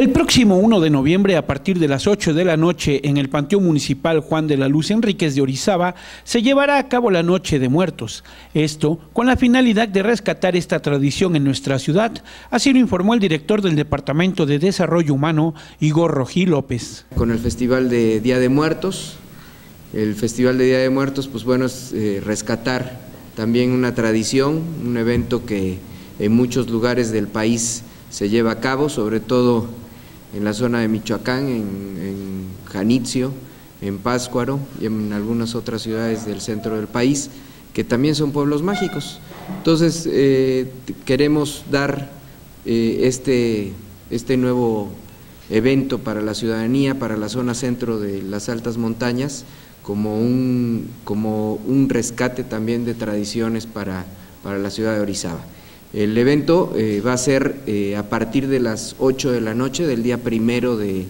El próximo 1 de noviembre, a partir de las 8 de la noche, en el Panteón Municipal Juan de la Luz Enríquez de Orizaba, se llevará a cabo la Noche de Muertos. Esto con la finalidad de rescatar esta tradición en nuestra ciudad. Así lo informó el director del Departamento de Desarrollo Humano, Igor Rojí López. Con el Festival de Día de Muertos, el Festival de Día de Muertos, pues bueno, es eh, rescatar también una tradición, un evento que en muchos lugares del país se lleva a cabo, sobre todo en la zona de Michoacán, en, en Janitzio, en Páscuaro y en algunas otras ciudades del centro del país, que también son pueblos mágicos. Entonces, eh, queremos dar eh, este, este nuevo evento para la ciudadanía, para la zona centro de las altas montañas, como un, como un rescate también de tradiciones para, para la ciudad de Orizaba. El evento eh, va a ser eh, a partir de las 8 de la noche del día primero de,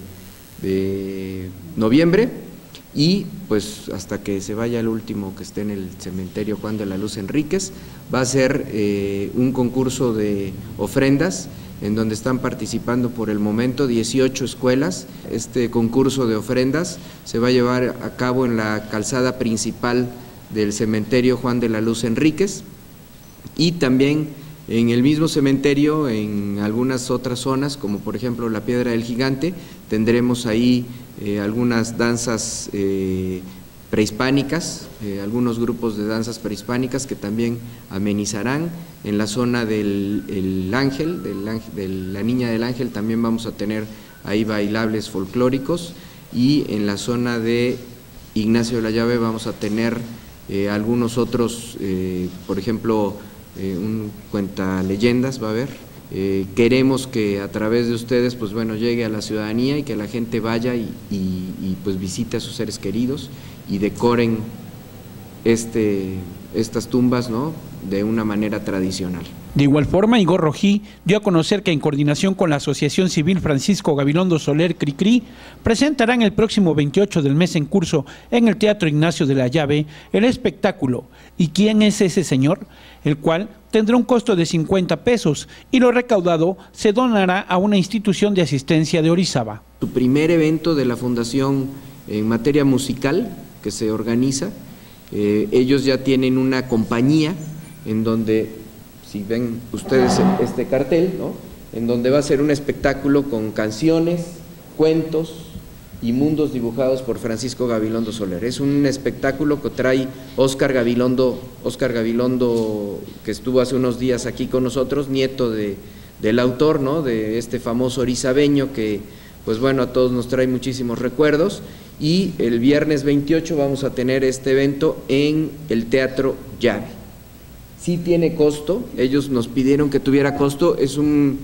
noviembre y pues hasta que se vaya el último que esté en el cementerio Juan de la Luz Enríquez, va a ser eh, un concurso de ofrendas en donde están participando por el momento 18 escuelas. Este concurso de ofrendas se va a llevar a cabo en la calzada principal del cementerio Juan de la Luz Enríquez y también en el mismo cementerio, en algunas otras zonas, como por ejemplo la Piedra del Gigante, tendremos ahí eh, algunas danzas eh, prehispánicas, eh, algunos grupos de danzas prehispánicas que también amenizarán. En la zona del ángel, del de la Niña del Ángel, también vamos a tener ahí bailables folclóricos y en la zona de Ignacio de la Llave vamos a tener algunos otros, por ejemplo, eh, un cuenta leyendas va a haber. Eh, queremos que a través de ustedes, pues bueno, llegue a la ciudadanía y que la gente vaya y, y pues visite a sus seres queridos y decoren este, estas tumbas, ¿no? De una manera tradicional. De igual forma, Igor Rojí dio a conocer que en coordinación con la Asociación Civil Francisco Gabilondo Soler Cricri, presentarán el próximo 28 del mes en curso en el Teatro Ignacio de la Llave el espectáculo ¿Y quién es ese señor? El cual tendrá un costo de 50 pesos y lo recaudado se donará a una institución de asistencia de Orizaba. Su primer evento de la Fundación en materia musical que se organiza, eh, ellos ya tienen una compañía en donde si ven ustedes este cartel, ¿no? en donde va a ser un espectáculo con canciones, cuentos y mundos dibujados por Francisco Gabilondo Soler. Es un espectáculo que trae Oscar Gabilondo, Oscar Gabilondo que estuvo hace unos días aquí con nosotros, nieto de, del autor, ¿no? de este famoso orizabeño que, pues bueno, a todos nos trae muchísimos recuerdos. Y el viernes 28 vamos a tener este evento en el Teatro Llave sí tiene costo, ellos nos pidieron que tuviera costo, es un,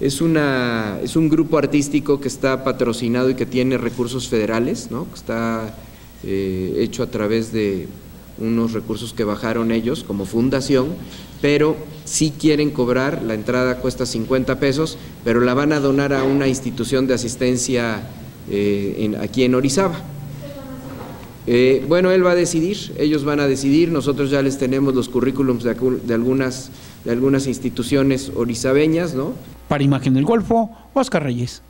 es una, es un grupo artístico que está patrocinado y que tiene recursos federales, ¿no? que está eh, hecho a través de unos recursos que bajaron ellos como fundación, pero sí quieren cobrar, la entrada cuesta 50 pesos, pero la van a donar a una institución de asistencia eh, aquí en Orizaba. Eh, bueno, él va a decidir, ellos van a decidir, nosotros ya les tenemos los currículums de, algunas, de algunas instituciones orizabeñas, ¿no? Para Imagen del Golfo, Oscar Reyes.